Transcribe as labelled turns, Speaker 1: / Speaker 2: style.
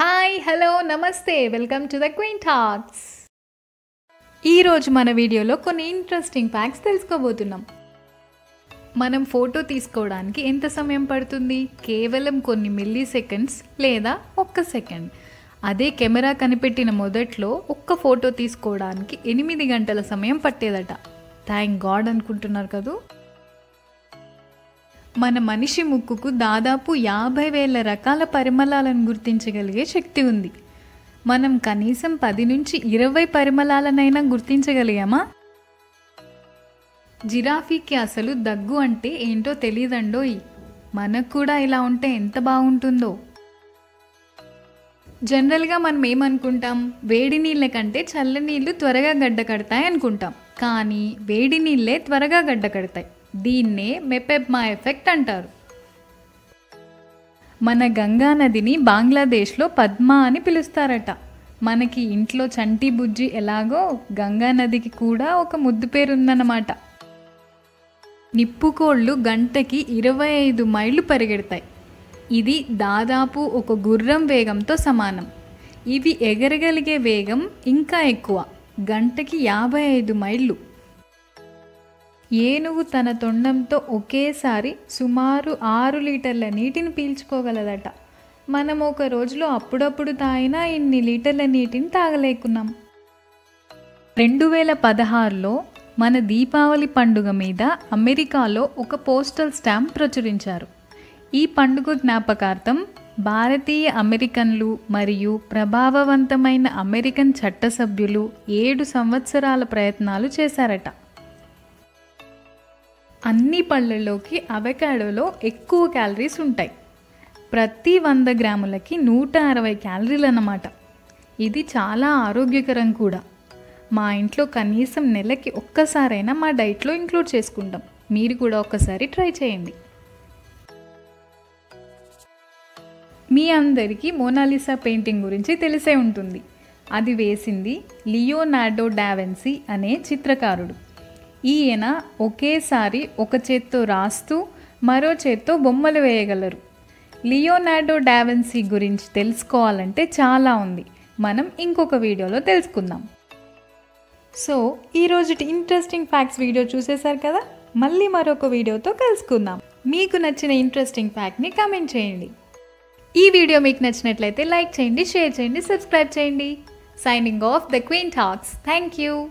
Speaker 1: Hi hello నమస్తే. Welcome to the queen talks ఈరోజు మన వీడియోలో కొన్ని ఇంట్రెస్టింగ్ ఫ్యాక్ట్స్ తెలుసుకోబోతున్నాం. మనం ఫోటో తీసుకోవడానికి ఎంత సమయం పడుతుంది? కేవలం కొన్ని మిల్లీ సెకండ్స్ లేదా ఒక్క సెకండ్ అదే కెమెరా కనిపెట్టిన మొదట్లో ఒక్క ఫోటో తీసుకోవడానికి ఎనిమిది గంటల సమయం పట్టేదట. థ్యాంక్ గాడ్ అనుకుంటున్నారు కదా? మన మనిషి ముక్కుకు దాదాపు యాభై వేల రకాల పరిమళాలను గుర్తించగలిగే శక్తి ఉంది. మనం కనీసం పది నుంచి ఇరవై పరిమళాలనైనా గుర్తించగలిగామా? జిరాఫీకి అసలు దగ్గు అంటే ఏంటో తెలియదండోయ్ మనకు కూడా ఇలా ఉంటే ఎంత బాగుంటుందో. జనరల్గా మనం ఏమనుకుంటాం? వేడి నీళ్ళ కంటే చల్ల నీళ్ళు త్వరగా గడ్డ కడతాయి అనుకుంటాం కానీ వేడి నీళ్ళే త్వరగా గడ్డ కడతాయి దీన్నే మెపెబ్మా ఎఫెక్ట్ అంటారు. మన గంగా నదిని బంగ్లాదేశ్లో పద్మ అని పిలుస్తారట. మనకి ఇంట్లో చంటి బుజ్జి ఎలాగో గంగా నదికి కూడా ఒక ముద్దు పేరు ఉందన్నమాట నిప్పుకోళ్ళు గంటకి ఇరవై ఐదు మైళ్ళు పరిగెడతాయి. ఇది దాదాపు ఒక గుర్రం వేగంతో సమానం. ఇవి ఎగరగలిగే వేగం ఇంకా ఎక్కువ. గంటకి యాభై ఐదు మైళ్ళు. ఏనుగు తన తొండంతో ఒకేసారి సుమారు ఆరు లీటర్ల నీటిని పీల్చుకోగలదట. మనం ఒక రోజులో అప్పుడప్పుడు తాగినా ఇన్ని లీటర్ల నీటిని తాగలేకున్నాం. రెండు వేల పదహారులో మన దీపావళి పండుగ మీద అమెరికాలో ఒక పోస్టల్ స్టాంప్ ప్రచురించారు. ఈ పండుగ జ్ఞాపకార్థం భారతీయ అమెరికన్లు మరియు ప్రభావవంతమైన అమెరికన్ చట్టసభ్యులు ఏడు సంవత్సరాల ప్రయత్నాలు చేశారట. అన్ని పళ్ళల్లోకి అవకాడోలో ఎక్కువ క్యాలరీస్ ఉంటాయి. ప్రతి వంద గ్రాములకి నూట అరవై క్యాలరీలు అన్నమాట ఇది చాలా ఆరోగ్యకరం కూడా. మా ఇంట్లో కనీసం నెలకి ఒక్కసారైనా మా డైట్లో ఇంక్లూడ్ చేసుకుంటాం. మీరు కూడా ఒక్కసారి ట్రై చేయండి. మీ అందరికీ మోనాలిసా పెయింటింగ్ గురించి తెలిసే ఉంటుంది. అది వేసింది లియోనార్డో డావెన్సీ అనే చిత్రకారుడు. ఈయన ఒకేసారి ఒక చేత్తో రాస్తూ మరో చేత్తో బొమ్మలు వేయగలరు. లియోనార్డో డావెన్సీ గురించి తెలుసుకోవాలంటే చాలా ఉంది. మనం ఇంకొక వీడియోలో తెలుసుకుందాం. సో ఈరోజు ఇంట్రెస్టింగ్ ఫ్యాక్ట్స్ వీడియో చూసేశారు కదా? మళ్ళీ మరొక వీడియోతో కలుసుకుందాం. మీకు నచ్చిన ఇంట్రెస్టింగ్ ఫ్యాక్ట్ని కమెంట్ చేయండి. ఈ వీడియో మీకు నచ్చినట్లయితే లైక్ చేయండి షేర్ చేయండి సబ్స్క్రైబ్ చేయండి. Signing off the queen talks thank you